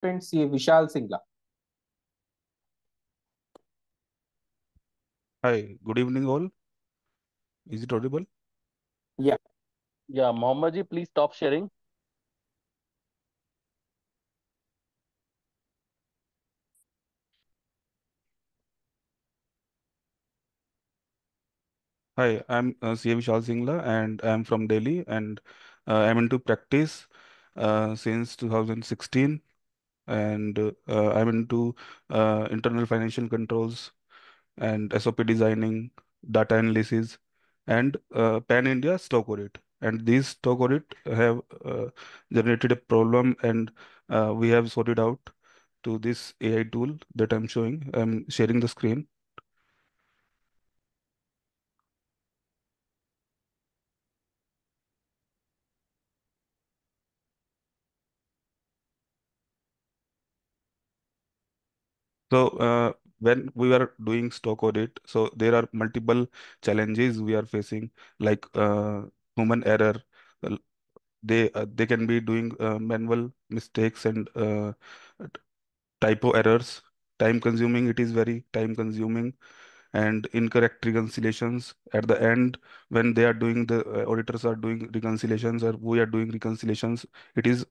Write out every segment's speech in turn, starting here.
participant C. Vishal Singla. Hi, good evening all. Is it audible? Yeah. Yeah, Mohammed ji, please stop sharing. Hi, I'm uh, CA Vishal Singla and I'm from Delhi and uh, I'm into practice uh, since 2016 and uh, I'm into uh, internal financial controls and SOP designing, data analysis and uh, Pan India stock audit. And these stock audit have uh, generated a problem and uh, we have sorted out to this AI tool that I'm showing. I'm sharing the screen. So uh, when we are doing stock audit, so there are multiple challenges we are facing, like uh, human error. They uh, they can be doing uh, manual mistakes and uh, typo errors. Time consuming, it is very time consuming and incorrect reconciliations at the end when they are doing the uh, auditors are doing reconciliations or we are doing reconciliations it is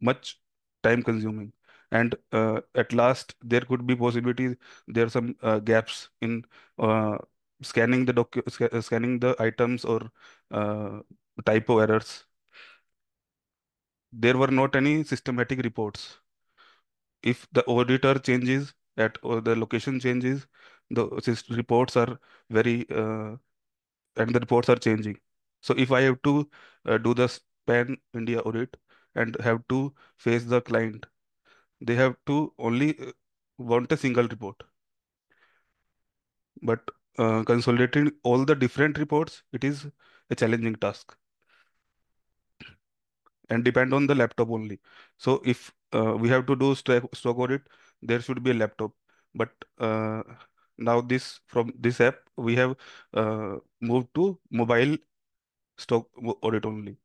much time consuming and uh, at last there could be possibility there are some uh, gaps in uh, scanning the docu sca- uh, scanning the items or uh, typo errors. There were not any systematic reports. If the auditor changes at or the location changes the reports are very uh, and the reports are changing. So if I have to do the pan India audit and have to face the client, they have to only uh, want a single report. But uh, consolidating all the different reports, it is a challenging task and depend on the laptop only. So if uh, we have to do stock, stock audit, there should be a laptop. But uh, now this from this app we have uh, moved to mobile stock audit only.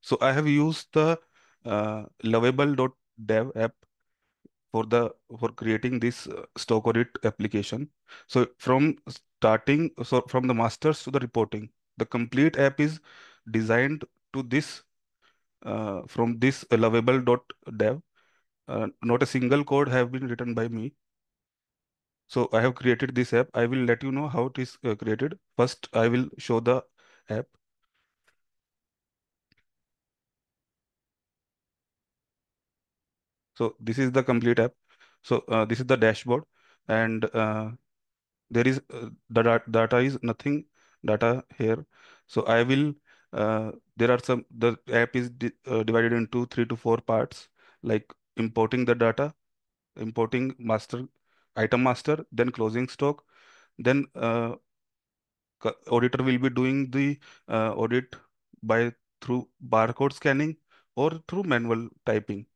So I have used the uh, lovable.dev app for the for creating this uh, stock audit application. So from starting, so from the masters to the reporting, the complete app is designed to this uh, from this lovable.dev. Uh, not a single code have been written by me. So I have created this app. I will let you know how it is uh, created. First, I will show the app. So this is the complete app. So uh, this is the dashboard and uh, there is uh, the data is nothing data here. So I will, uh, there are some, the app is di uh, divided into three to four parts, like importing the data, importing master, item master, then closing stock, then uh, auditor will be doing the audit by through barcode scanning or through manual typing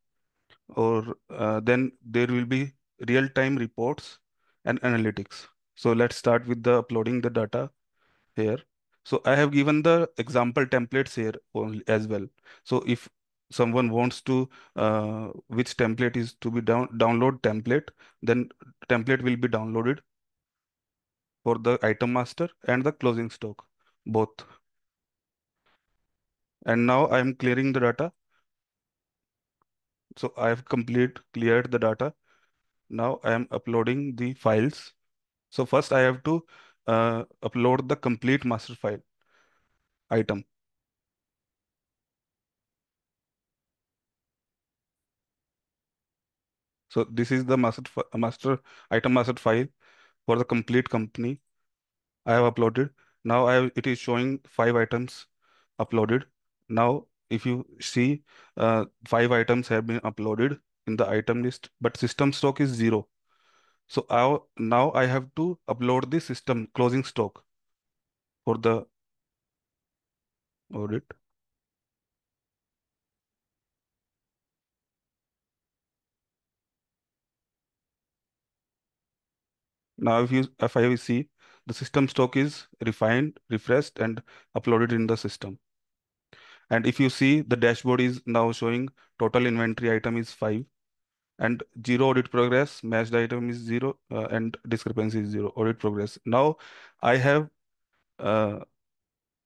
or uh, then there will be real-time reports and analytics. So let's start with the uploading the data here. So I have given the example templates here as well. So if someone wants to uh, which template is to be down download template, then template will be downloaded for the item master and the closing stock both. And now I am clearing the data. So I have complete cleared the data. Now I am uploading the files. So first I have to uh, upload the complete master file item. So this is the master master item master file for the complete company. I have uploaded. Now I have, it is showing five items uploaded. Now if you see uh, five items have been uploaded in the item list, but system stock is zero. So I, now I have to upload the system closing stock for the audit. Now if you if I see the system stock is refined, refreshed and uploaded in the system. And if you see, the dashboard is now showing total inventory item is five, and zero audit progress, matched item is zero, uh, and discrepancy is zero, audit progress. Now I have, uh,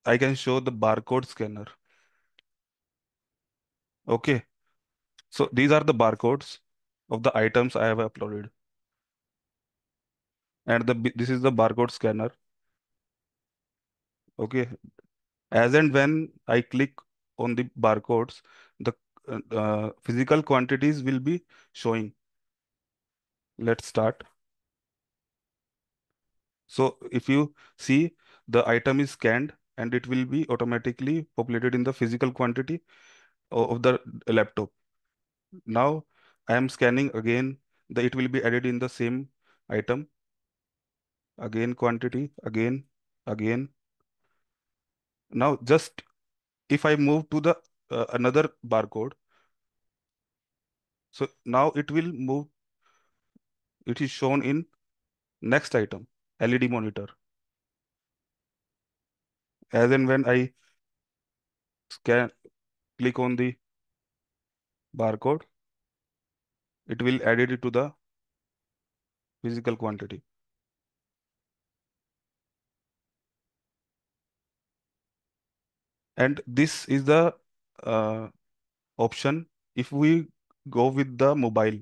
I can show the barcode scanner. Okay. So these are the barcodes of the items I have uploaded. And the this is the barcode scanner. Okay. As and when I click on the barcodes, the uh, uh, physical quantities will be showing. Let's start. So if you see the item is scanned and it will be automatically populated in the physical quantity of the laptop. Now I am scanning again, the it will be added in the same item. Again quantity, again, again. Now just if I move to the uh, another barcode, so now it will move, it is shown in next item, LED monitor. As and when I scan, click on the barcode, it will add it to the physical quantity. And this is the uh, option. If we go with the mobile,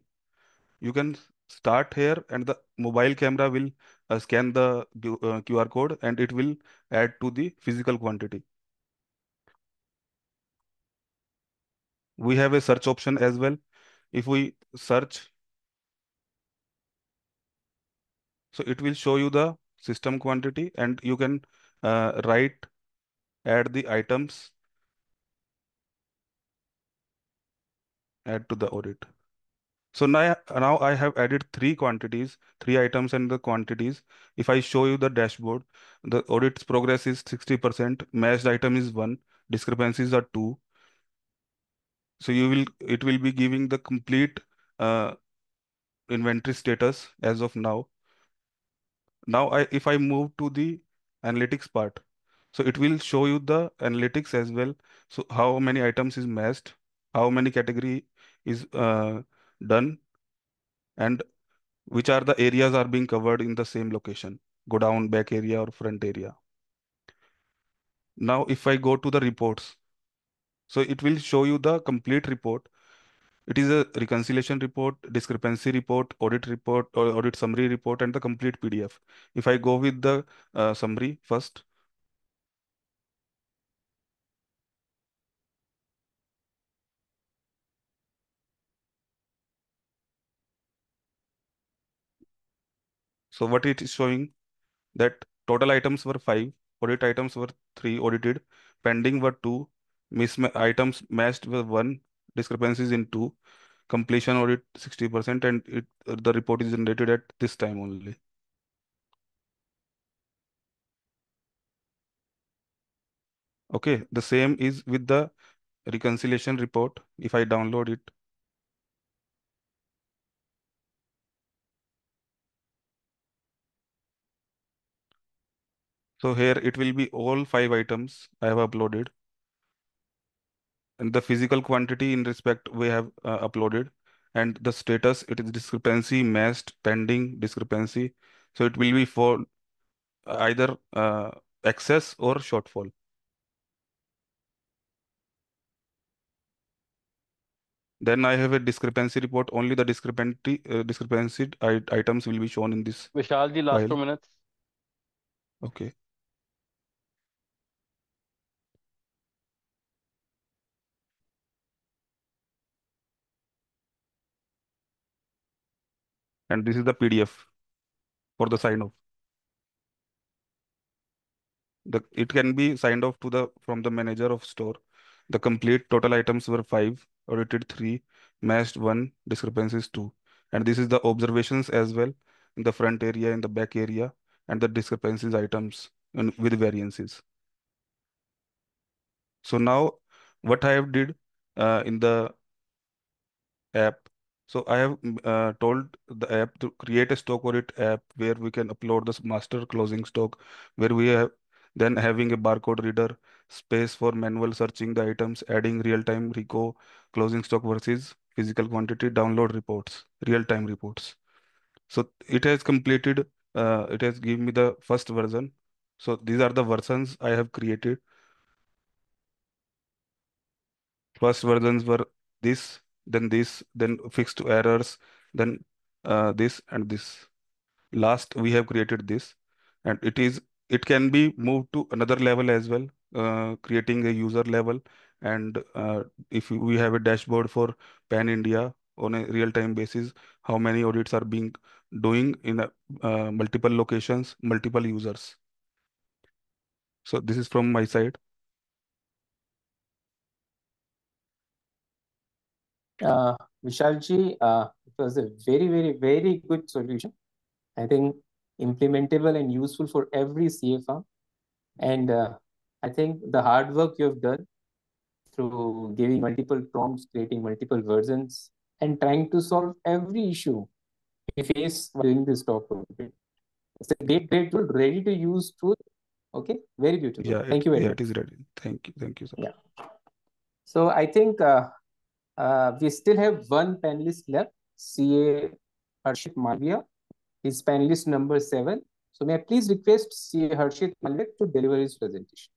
you can start here and the mobile camera will uh, scan the uh, QR code and it will add to the physical quantity. We have a search option as well. If we search, so it will show you the system quantity and you can uh, write, add the items, add to the audit. So now, now I have added three quantities, three items and the quantities. If I show you the dashboard, the audit's progress is 60%, matched item is one, discrepancies are two. So you will, it will be giving the complete uh, inventory status as of now. Now I, if I move to the analytics part, so it will show you the analytics as well. So how many items is matched, how many category is uh, done, and which are the areas are being covered in the same location, go down, back area or front area. Now, if I go to the reports, so it will show you the complete report. It is a reconciliation report, discrepancy report, audit report, or audit summary report, and the complete PDF. If I go with the uh, summary first, so what it is showing that total items were five, audit items were three audited, pending were two, misma items matched were one, discrepancies in two, completion audit 60%, and it the report is generated at this time only. Okay, the same is with the reconciliation report. If I download it, so here it will be all five items I have uploaded. And the physical quantity in respect we have uh, uploaded. And the status, it is discrepancy, matched, pending, discrepancy. So it will be for either uh, excess or shortfall. Then I have a discrepancy report. Only the discrepancy uh, discrepancy items will be shown in this Vishal ji, last file. two minutes. Okay. And this is the PDF for the sign off. The it can be signed off to the from the manager of store. The complete total items were five, audited three, matched one, discrepancies two. And this is the observations as well in the front area, in the back area, and the discrepancies items and with variances. So now what I have did uh, in the app. So I have mm, uh, told the app to create a stock audit app where we can upload this master closing stock, where we have then having a barcode reader, space for manual searching the items, adding real-time RECO, closing stock versus physical quantity, download reports, real-time reports. So it has completed, uh, it has given me the first version. So these are the versions I have created. First versions were this, then this, then fixed errors, then uh, this and this. Last we have created this, and it is it can be moved to another level as well, uh, creating a user level. And uh, if we have a dashboard for Pan India on a real-time basis, how many audits are being doing in a, uh, multiple locations, multiple users. So this is from my side. Uh, Vishalji, uh, it was a very, very, very good solution. I think implementable and useful for every firm. And uh, I think the hard work you have done through giving multiple prompts, creating multiple versions, and trying to solve every issue we face during this talk. It's a great, great tool, ready to use tool. Okay, very beautiful. Yeah, Thank it, you very yeah, much. it is ready. Thank you, thank you, sir. Yeah. So I think uh, uh, we still have one panelist left, CA Harshit Malviya. He's panelist number seven. So may I please request CA Harshit Malviya to deliver his presentation.